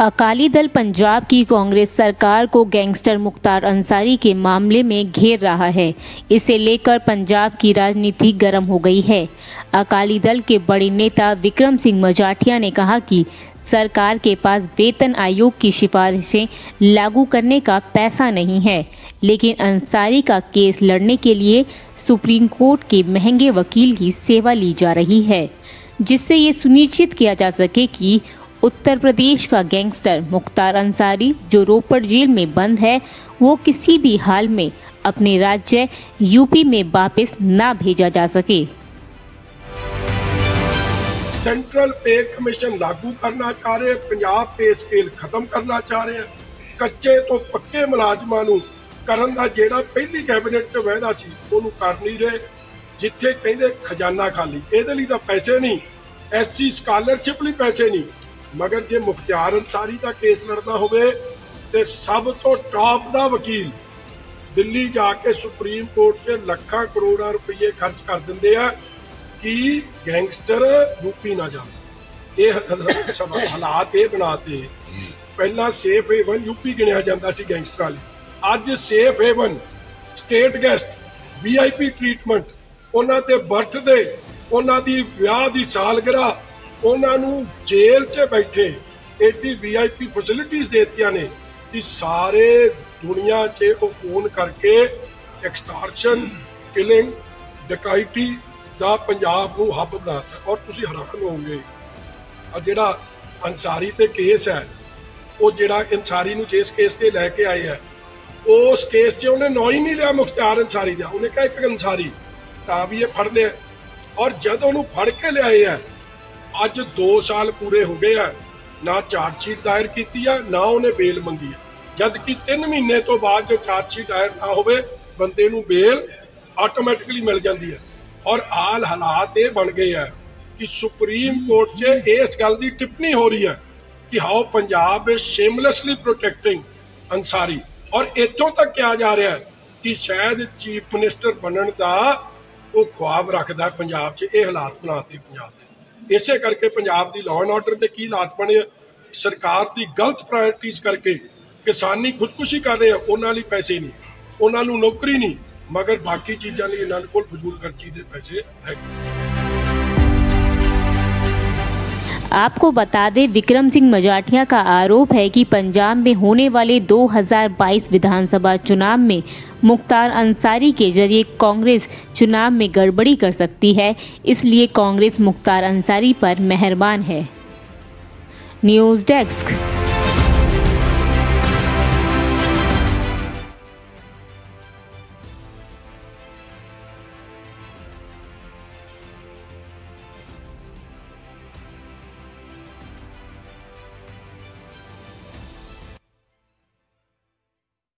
अकाली दल पंजाब की कांग्रेस सरकार को गैंगस्टर मुख्तार अंसारी के मामले में घेर रहा है। इसे लेकर पंजाब की राजनीति गर्म हो गई है। अकाली दल के बड़े नेता विक्रम सिंह मजाठिया ने कहा कि सरकार के पास वेतन आयोग की सिफारिशें लागू करने का पैसा नहीं है, लेकिन अंसारी का केस लड़ने के लिए सुप्रीम कोर्ट के महँगे वकील की सेवा ली जा रही है। जिससे ये सुनिश्चित किया जा सके कि उत्तर प्रदेश का गैंगस्टर मुख्तार अंसारी जो रोपड़ जेल में बंद है वो किसी भी हाल में अपने राज्य यूपी में वापस ना भेजा जा सके ਸੈਂਟਰਲ ਪੇ ਕਮਿਸ਼ਨ ਲਾਗੂ ਕਰਨਾ ਚਾਹ ਰਹੇ ਪੰਜਾਬ ਪੇ ਸਕੇਲ ਖਤਮ ਕਰਨਾ ਚਾਹ ਰਹੇ ਕੱਚੇ ਤੋਂ ਪੱਕੇ ਮੁਲਾਜ਼ਮਾਂ ਨੂੰ ਕਰਨ ਦਾ ਜਿਹੜਾ ਪਹਿਲੀ ਕੈਬਨਿਟ 'ਚ ਵਾਅਦਾ ਸੀ ਉਹਨੂੰ ਕਰ ਨਹੀਂ ਰਹੇ ਜਿੱਥੇ ਕਹਿੰਦੇ ਖਜ਼ਾਨਾ ਖਾਲੀ ਇਹਦੇ ਲਈ ਤਾਂ ਪੈਸੇ ਨਹੀਂ ਐਸਸੀ ਸਕਾਲਰਸ਼ਿਪ ਲਈ ਪੈਸੇ ਨਹੀਂ ਮਗਰ ਜੇ ਮੁਖਤਿਆਰ ਅੰਸਾਰੀ ਦਾ ਕੇਸ ਲੜਨਾ ਹੋਵੇ, ਤੇ ਸਭ ਤੋਂ ਟਾਪ ਦਾ ਵਕੀਲ ਦਿੱਲੀ ਜਾ ਕੇ ਸੁਪਰੀਮ ਕੋਰਟ 'ਚ ਲੱਖਾਂ ਕਰੋੜਾਂ ਰੁਪਏ ਖਰਚ ਕਰ ਦਿੰਦੇ ਆ, ਕਿ ਗੈਂਗਸਟਰ ਯੂਪੀ ਨਾ ਜਾਵੇ ਇਹ ਹ- ਸਭ ਹਾਲਾਤ ਇਹ ਬਣਾਤੇ ਪਹਿਲਾਂ ਸੇਫ ਹੇਵਨ ਯੂਪੀ ਗਿਣਿਆ ਜਾਂਦਾ ਸੀ ਗੈਂਗਸਟਰਾਂ ਲਈ। ਅੱਜ safe haven state guest VIP treatment ਉਹਨਾਂ ਤੇ ਬਰਥਡੇ ਉਹਨਾਂ ਦੀ ਵਿਆਹ ਦੀ ਸਾਲਗਿਰਾ ਉਹਨਾਂ ਨੂੰ ਜੇਲ੍ਹ 'ਚ ਬੈਠੇ ਏਡੀ ਵੀਆਈਪੀ ਫੈਸਿਲਿਟੀਆਂ ਦੇਤੀਆਂ ਨੇ ਕਿ ਸਾਰੇ ਦੁਨੀਆ 'ਚ ਉਹ ਫੋਨ ਕਰਕੇ ਐਕਸਟਾਰਸ਼ਨ ਕਿਲਿੰਗ ਡਕੈਤੀ ਦਾ ਪੰਜਾਬ ਨੂੰ ਹੱਬ ਬਣਾਤਾ। ਔਰ ਤੁਸੀਂ ਹੈਰਾਨ ਹੋਵੋਗੇ ਆ ਜਿਹੜਾ ਅੰਸਾਰੀ ਤੇ ਕੇਸ ਹੈ, ਉਹ ਜਿਹੜਾ ਅੰਸਾਰੀ ਨੂੰ ਜਿਸ ਕੇਸ ਤੇ ਲੈ ਕੇ ਆਏ ਹੈ, ਉਸ ਕੇਸ 'ਚ ਉਹਨੇ ਨਾਂ ਹੀ ਨਹੀਂ ਲਿਆ ਮੁਖਤਿਆਰ ਅੰਸਾਰੀ ਦਾ। ਉਹਨੇ ਕਿਹਾ ਇੱਕ ਅਨਸਾਰੀ ਤਾਂ ਵੀ ਇਹ ਫੜਦੇ ਆ। ਔਰ ਜਦ ਉਹਨੂੰ ਫੜ ਕੇ ਲਿਆਏ ਆ ਅੱਜ 2 ਸਾਲ ਪੂਰੇ ਹੋ ਗਏ ਆ, ਨਾ ਚਾਰਜ ਸ਼ੀਟ ਦਾਇਰ ਕੀਤੀ ਆ, ਨਾ ਉਹਨੇ ਬੇਲ ਮੰਗੀ ਆ। ਜਦ ਕਿ 3 ਮਹੀਨੇ ਤੋਂ ਬਾਅਦ ਜੇ ਚਾਰਜ ਸ਼ੀਟ ਦਾਇਰ ਨਾ ਹੋਵੇ, ਬੰਦੇ ਨੂੰ ਬੇਲ ਆਟੋਮੈਟਿਕਲੀ ਮਿਲ ਜਾਂਦੀ ਹੈ ਔਰ ਹਾਲ ਹਾਲਾਤ ਇਹ ਬਣ ਗਏ ਆ ਕਿ ਸੁਪਰੀਮ ਕੋਰਟ 'ਚ ਇਸ ਗੱਲ ਦੀ ਟਿੱਪਣੀ ਹੋ ਰਹੀ ਹੈ ਕਿ how Punjab is shamelessly protecting Ansari ਔਰ ਇੱਥੋਂ ਤੱਕ ਕਿਹਾ ਜਾ ਰਿਹਾ ਹੈ ਕਿ ਸ਼ਾਇਦ ਚੀਫ ਮਿਨਿਸਟਰ ਬਣਨ ਦਾ ਉਹ ਖੁਆਬ ਰੱਖਦਾ ਪੰਜਾਬ 'ਚ, ਇਹ ਹਾਲਾਤ ਬਣਾਤੇ ਪੰਜਾਬ ਦੇ। ਇਸੇ ਕਰਕੇ ਪੰਜਾਬ ਦੀ ਲਾਅ ਐਂਡ ਆਰਡਰ ਤੇ ਕੀ ਹਾਲਾਤ ਬਣੇ ਆ? ਸਰਕਾਰ ਦੀ ਗਲਤ ਪ੍ਰਾਇੋਰਟੀਜ਼ ਕਰਕੇ ਕਿਸਾਨੀ ਖੁਦਕੁਸ਼ੀ ਕਰ ਰਹੇ ਆ, ਉਹਨਾਂ ਲਈ ਪੈਸੇ ਨਹੀਂ, ਉਹਨਾਂ ਨੂੰ ਨੌਕਰੀ ਨਹੀਂ, ਮਗਰ ਬਾਕੀ ਚੀਜ਼ਾਂ ਲਈ ਇਹਨਾਂ ਕੋਲ ਫਜ਼ੂਲ ਖਰਚੀ ਦੇ ਪੈਸੇ ਹੈਗੇ आपको बता दें, विक्रम सिंह मजाठिया का आरोप है कि पंजाब में होने वाले 2022 विधानसभा चुनाव में मुख्तार अंसारी के ज़रिए कांग्रेस चुनाव में गड़बड़ी कर सकती है, इसलिए कांग्रेस मुख्तार अंसारी पर मेहरबान है। News desk.